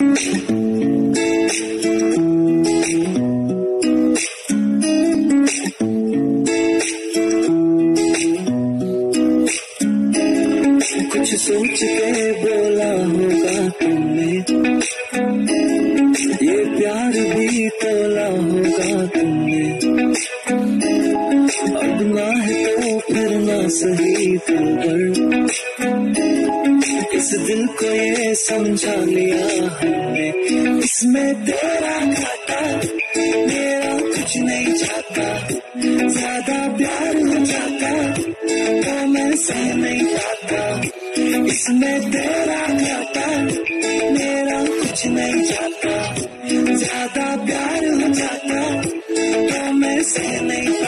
कुछ सोच के बोला होगा तुमने। ये प्यार भी तोला होगा तुमने। अब ना है तो फिर ना सही पर इस दिल को ये समझा लिया हमने। इसमें तेरा घाटा मेरा कुछ नहीं चाहता। ज़्यादा प्यार हो जाता तो मैं सह नहीं पाता। इसमें तेरा घाटा मेरा कुछ नहीं जाता ज़्यादा प्यार हो जाता तो मैं सह नहीं